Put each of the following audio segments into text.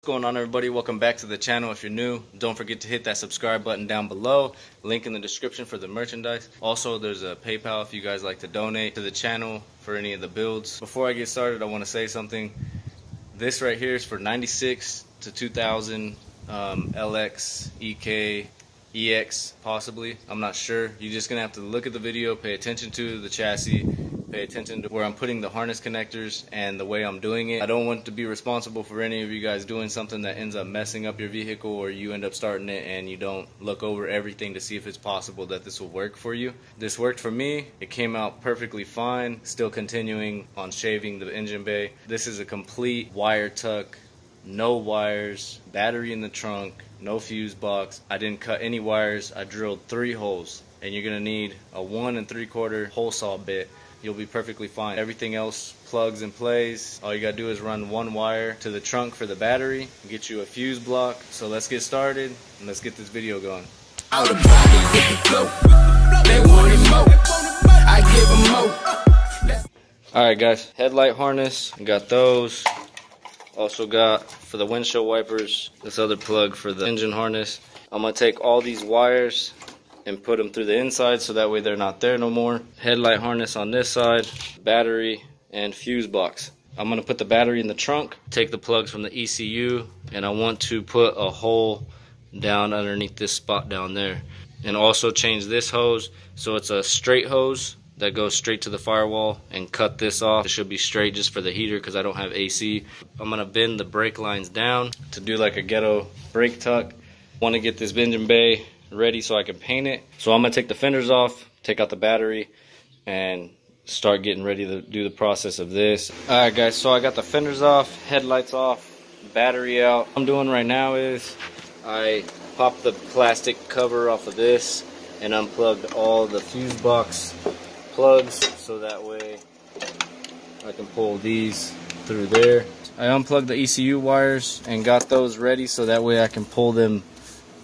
What's going on everybody? Welcome back to the channel. If you're new, don't forget to hit that subscribe button down below. Link in the description for the merchandise. Also, there's a PayPal if you guys like to donate to the channel for any of the builds. Before I get started, I want to say something. This right here is for 96 to 2000 um, LX, EK, EX possibly. I'm not sure. You're just to have to look at the video, pay attention to the chassis, pay attention to where I'm putting the harness connectors and the way I'm doing it. I don't want to be responsible for any of you guys doing something that ends up messing up your vehicle or you end up starting it and you don't look over everything to see if it's possible that this will work for you. This worked for me. It came out perfectly fine. Still continuing on shaving the engine bay. This is a complete wire tuck, no wires, battery in the trunk, no fuse box. I didn't cut any wires. I drilled three holes and you're gonna need a one and three quarter hole saw bit you'll be perfectly fine. Everything else plugs and plays. All you gotta do is run one wire to the trunk for the battery, get you a fuse block. So let's get started and let's get this video going. Alright guys, headlight harness, got those. Also got for the windshield wipers, this other plug for the engine harness. I'm gonna take all these wires and put them through the inside so that way they're not there no more. Headlight harness on this side, battery, and fuse box. I'm to put the battery in the trunk, take the plugs from the ECU, and I want to put a hole down underneath this spot down there. And also change this hose so it's a straight hose that goes straight to the firewall and cut this off. It should be straight just for the heater because I don't have AC. I'm to bend the brake lines down to do like a ghetto brake tuck. Want to get this engine bay ready so I can paint it. So I'm to take the fenders off, take out the battery, and start getting ready to do the process of this. Alright guys, so I got the fenders off, headlights off, battery out. What I'm doing right now is I popped the plastic cover off of this and unplugged all the fuse box plugs so that way I can pull these through there. I unplugged the ECU wires and got those ready so that way I can pull them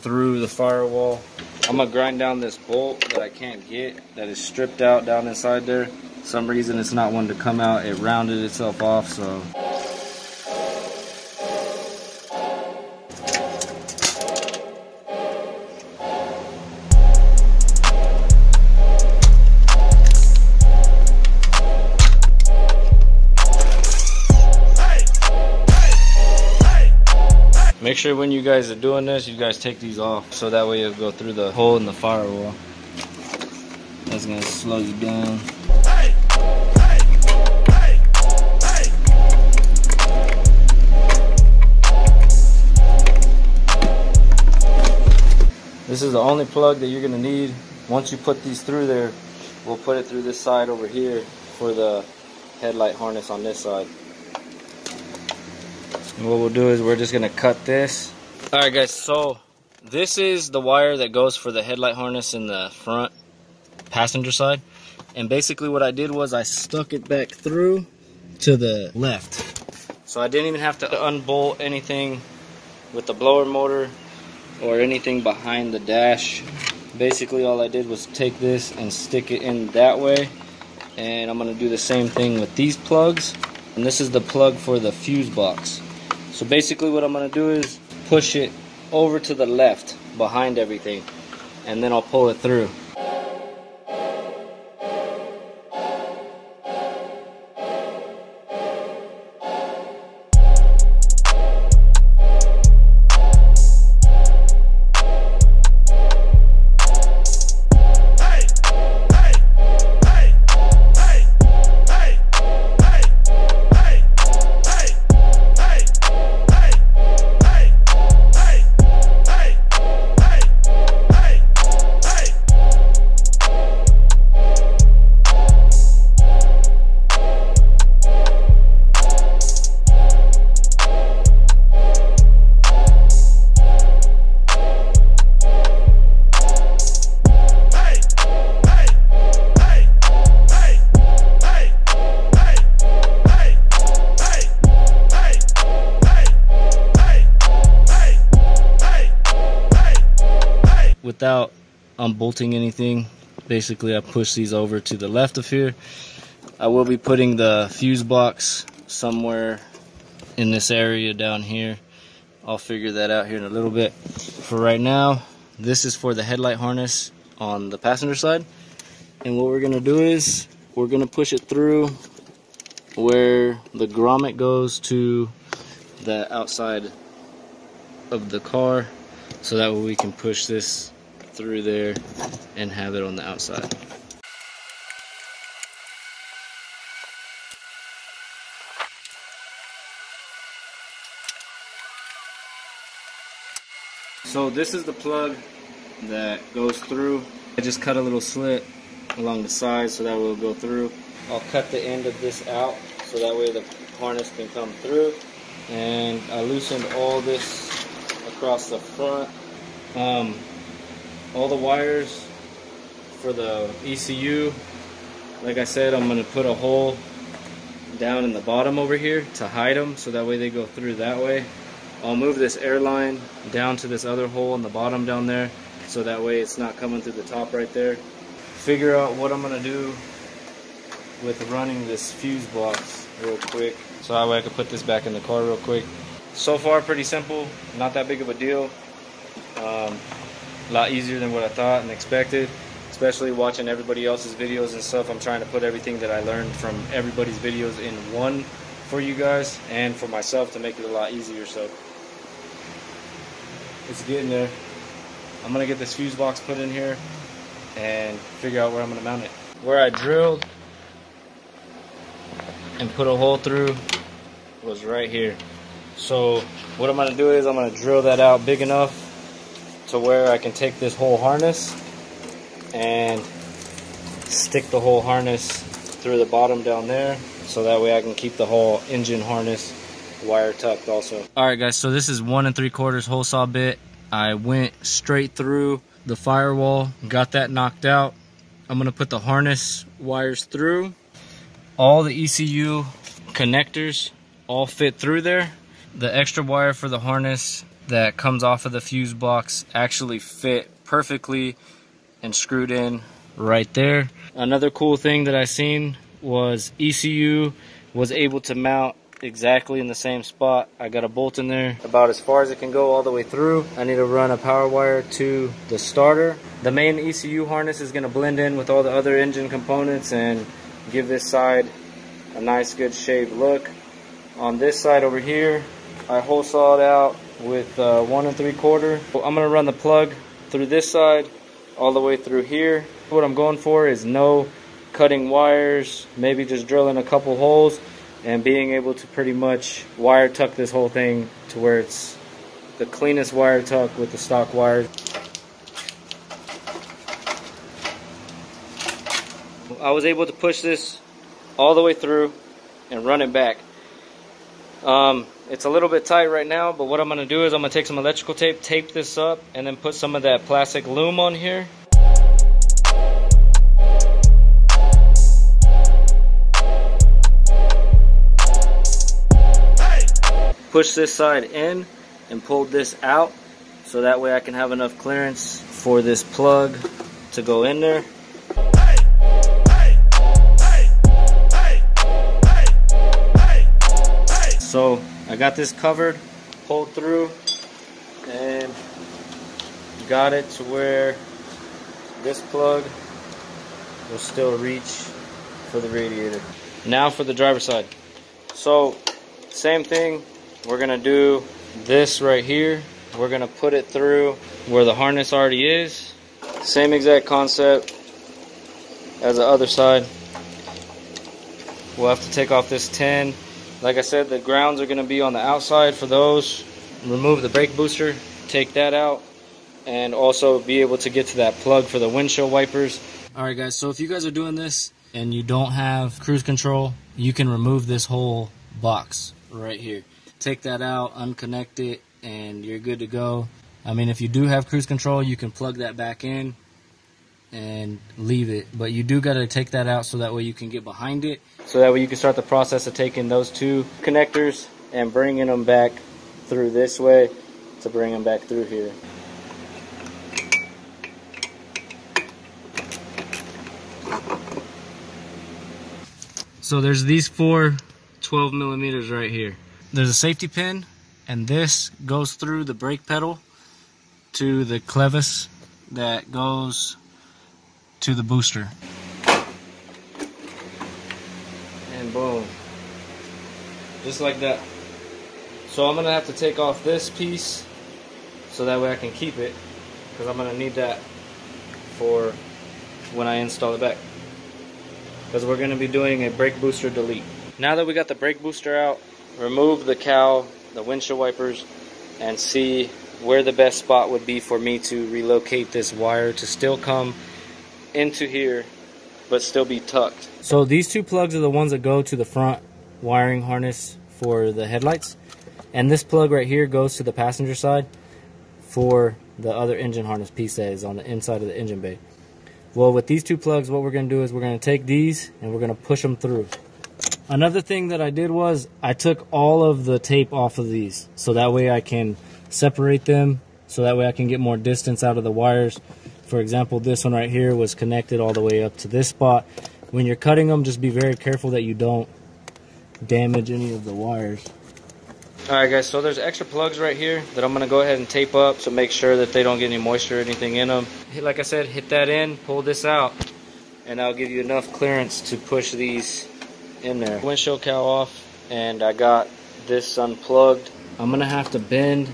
through the firewall. I'm gonna grind down this bolt that I can't get that is stripped out down inside there. some reason it's not one to come out. It rounded itself off so Make sure when you guys are doing this, you guys take these off so that way it'll go through the hole in the firewall. That's gonna slow you down. This is the only plug that you're gonna need. Once you put these through there, we'll put it through this side over here for the headlight harness on this side. And what we'll do is we're just gonna cut this. All right guys, so this is the wire that goes for the headlight harness in the front passenger side. And basically what I did was I stuck it back through to the left. So I didn't even have to unbolt anything with the blower motor or anything behind the dash. Basically all I did was take this and stick it in that way. And I'm gonna do the same thing with these plugs. And this is the plug for the fuse box. So basically what I'm going to do is push it over to the left behind everything and then I'll pull it through. Unbolting anything. Basically, I push these over to the left of here. I will be putting the fuse box somewhere in this area down here. I'll figure that out here in a little bit. For right now, this is for the headlight harness on the passenger side. And what we're gonna do is, we're gonna push it through where the grommet goes to the outside of the car so that way we can push this through there and have it on the outside. So this is the plug that goes through. I just cut a little slit along the side so that will go through. I'll cut the end of this out so that way the harness can come through. And I loosened all this across the front. Um, all the wires for the ECU, like I said, I'm going to put a hole down in the bottom over here to hide them so that way they go through that way. I'll move this air line down to this other hole in the bottom down there so that way it's not coming through the top right there. Figure out what I'm going to do with running this fuse box real quick so that way I can put this back in the car real quick. So far pretty simple, not that big of a deal. Um, a lot easier than what I thought and expected especially watching everybody else's videos and stuff. I'm trying to put everything that I learned from everybody's videos in one for you guys and for myself to make it a lot easier. So it's getting there. I'm gonna get this fuse box put in here and figure out where I'm gonna mount it. Where I drilled and put a hole through was right here. So what I'm gonna do is I'm gonna drill that out big enough to where I can take this whole harness and stick the whole harness through the bottom down there so that way I can keep the whole engine harness wire tucked also. Alright guys, so this is one and three quarters hole saw bit. I went straight through the firewall, got that knocked out. I'm gonna put the harness wires through. All the ECU connectors all fit through there. The extra wire for the harness that comes off of the fuse box actually fit perfectly and screwed in right there. Another cool thing that I seen was ECU was able to mount exactly in the same spot. I got a bolt in there about as far as it can go all the way through. I need to run a power wire to the starter. The main ECU harness is going to blend in with all the other engine components and give this side a nice good shaved look. On this side over here, I hole sawed out with uh, one and three quarter. I'm to run the plug through this side all the way through here. What I'm going for is no cutting wires, maybe just drilling a couple holes and being able to pretty much wire tuck this whole thing to where it's the cleanest wire tuck with the stock wires. I was able to push this all the way through and run it back. Um, it's a little bit tight right now, but what I'm going to do is I'm going to take some electrical tape, tape this up, and then put some of that plastic loom on here. Push this side in and pull this out so that way I can have enough clearance for this plug to go in there. So I got this covered, pulled through, and got it to where this plug will still reach for the radiator. Now for the driver side. So same thing, we're gonna do this right here. We're gonna put it through where the harness already is. Same exact concept as the other side. We'll have to take off this 10 like I said, the grounds are going to be on the outside for those. Remove the brake booster, take that out, and also be able to get to that plug for the windshield wipers. Alright guys, so if you guys are doing this and you don't have cruise control, you can remove this whole box right here. Take that out, unconnect it, and you're good to go. I mean, if you do have cruise control, you can plug that back in and leave it. But you do got to take that out so that way you can get behind it. So that way you can start the process of taking those two connectors and bringing them back through this way to bring them back through here. So there's these four 12 millimeters right here. There's a safety pin and this goes through the brake pedal to the clevis that goes to the booster. And boom. Just like that. So I'm gonna have to take off this piece so that way I can keep it because I'm gonna need that for when I install it back because we're gonna be doing a brake booster delete. Now that we got the brake booster out, remove the cowl, the windshield wipers, and see where the best spot would be for me to relocate this wire to still come into here but still be tucked. So these two plugs are the ones that go to the front wiring harness for the headlights. And this plug right here goes to the passenger side for the other engine harness piece that is on the inside of the engine bay. Well, with these two plugs, what we're going to do is we're going to take these and we're going to push them through. Another thing that I did was I took all of the tape off of these so that way I can separate them so that way I can get more distance out of the wires. For example, this one right here was connected all the way up to this spot. When you're cutting them, just be very careful that you don't damage any of the wires. Alright guys, so there's extra plugs right here that I'm going to go ahead and tape up so make sure that they don't get any moisture or anything in them. Like I said, hit that in, pull this out, and I'll give you enough clearance to push these in there. Windshield cowl off, and I got this unplugged. I'm going to have to bend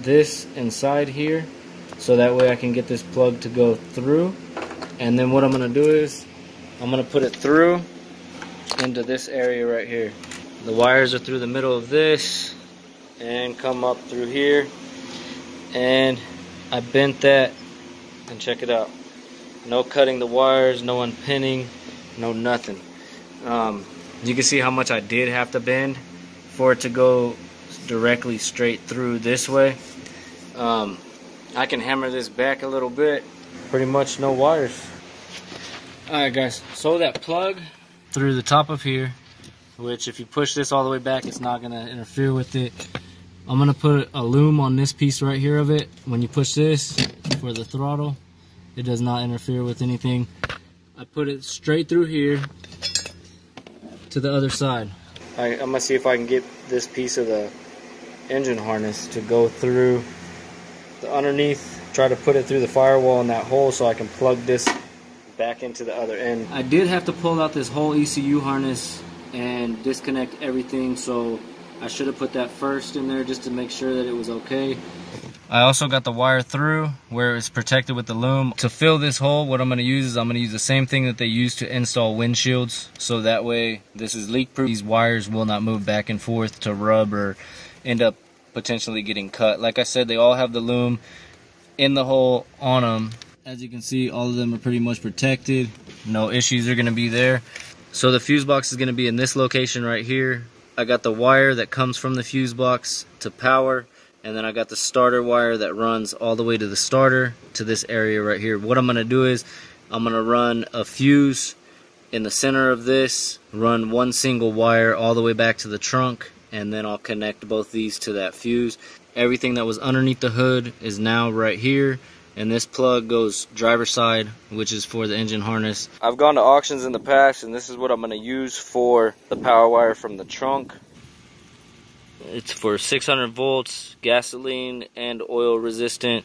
this inside here so that way I can get this plug to go through. And then what I'm to do is I'm to put it through into this area right here. The wires are through the middle of this and come up through here. And I bent that and check it out. No cutting the wires, no unpinning, no nothing. Um, you can see how much I did have to bend for it to go directly straight through this way. Um, I can hammer this back a little bit. Pretty much no wires. Alright guys, so that plug through the top of here, which if you push this all the way back, it's not going to interfere with it. I'm going to put a loom on this piece right here of it. When you push this for the throttle, it does not interfere with anything. I put it straight through here to the other side. I, I'm going to see if I can get this piece of the engine harness to go through the underneath, try to put it through the firewall in that hole so I can plug this back into the other end. I did have to pull out this whole ECU harness and disconnect everything so I should have put that first in there just to make sure that it was okay. I also got the wire through where it's protected with the loom. To fill this hole, what I'm going to use is I'm going to use the same thing that they use to install windshields. So that way, this is leak proof. These wires will not move back and forth to rub or end up potentially getting cut. Like I said, they all have the loom in the hole on them as you can see, all of them are pretty much protected. No issues are going to be there. So the fuse box is going to be in this location right here. I got the wire that comes from the fuse box to power. And then I got the starter wire that runs all the way to the starter to this area right here. What I'm going to do is I'm going to run a fuse in the center of this, run one single wire all the way back to the trunk, and then I'll connect both these to that fuse. Everything that was underneath the hood is now right here and this plug goes driver side which is for the engine harness. I've gone to auctions in the past and this is what I'm going to use for the power wire from the trunk. It's for 600 volts gasoline and oil resistant.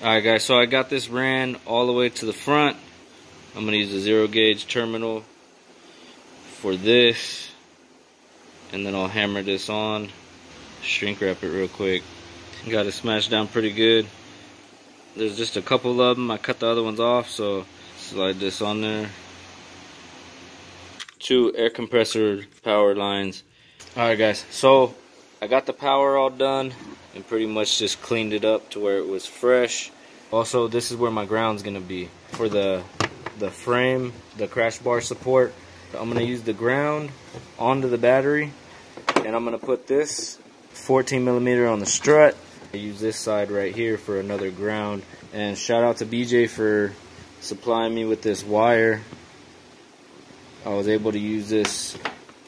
Alright guys so I got this ran all the way to the front. I'm going to use a zero gauge terminal for this and then I'll hammer this on shrink wrap it real quick Got it smashed down pretty good. There's just a couple of them. I cut the other ones off, so slide this on there. Two air compressor power lines. Alright guys, so I got the power all done and pretty much just cleaned it up to where it was fresh. Also, this is where my ground's gonna be. For the the frame, the crash bar support, I'm gonna use the ground onto the battery and I'm gonna put this 14 millimeter on the strut I use this side right here for another ground. And shout out to BJ for supplying me with this wire. I was able to use this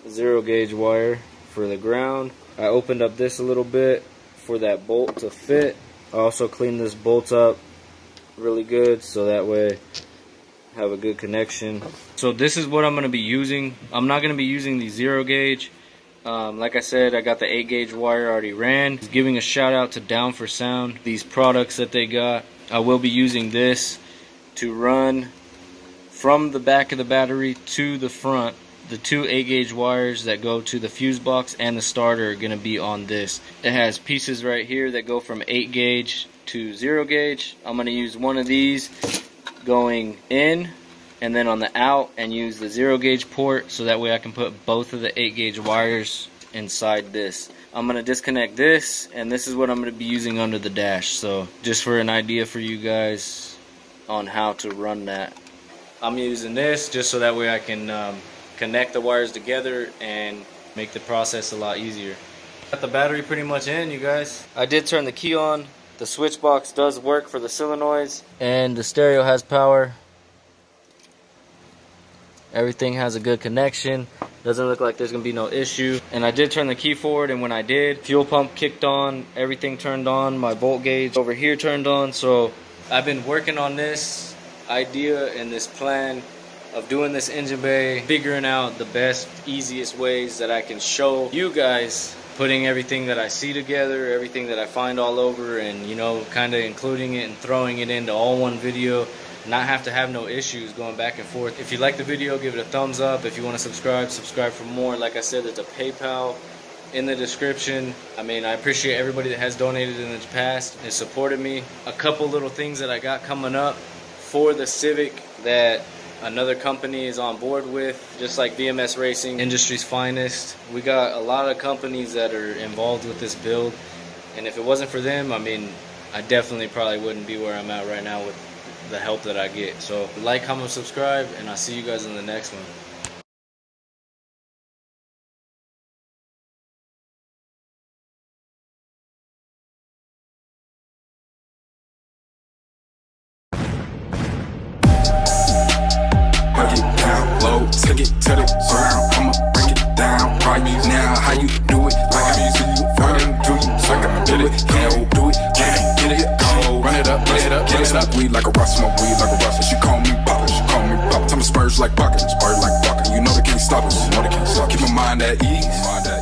zero gauge wire for the ground. I opened up this a little bit for that bolt to fit. I also cleaned this bolt up really good so that way have a good connection. So this is what I'm going to be using. I'm not going to be using the zero gauge Um, like I said, I got the 8 gauge wire already ran. Giving a shout out to Down for Sound, these products that they got. I will be using this to run from the back of the battery to the front. The two 8 gauge wires that go to the fuse box and the starter are going to be on this. It has pieces right here that go from 8 gauge to 0 gauge. I'm going to use one of these going in and then on the out and use the 0 gauge port so that way I can put both of the 8 gauge wires inside this. I'm going to disconnect this and this is what I'm going to be using under the dash. So just for an idea for you guys on how to run that. I'm using this just so that way I can um, connect the wires together and make the process a lot easier. Got the battery pretty much in you guys. I did turn the key on. The switch box does work for the solenoids and the stereo has power. Everything has a good connection. Doesn't look like there's gonna be no issue. And I did turn the key forward and when I did, fuel pump kicked on, everything turned on, my volt gauge over here turned on. So I've been working on this idea and this plan of doing this engine bay, figuring out the best, easiest ways that I can show you guys putting everything that I see together, everything that I find all over, and you know, kind of including it and throwing it into all one video. Not have to have no issues going back and forth. If you like the video, give it a thumbs up. If you want to subscribe, subscribe for more. Like I said, there's a PayPal in the description. I mean, I appreciate everybody that has donated in the past and supported me. A couple little things that I got coming up for the Civic that another company is on board with, just like VMS Racing, industry's finest. We got a lot of companies that are involved with this build, and if it wasn't for them, I mean, I definitely probably wouldn't be where I'm at right now with the help that I get. So like, comment, subscribe, and I'll see you guys in the next one. take it to the ground. I'ma break it down right now. How you do it? it up, run it up. Weed like a rust, smoke weed like a rust. She call me poppin', she call me pop. Time to spurge like buckets, spurge like buckets. You know they can't stop us, you know they can't stop. Keep my mind at ease.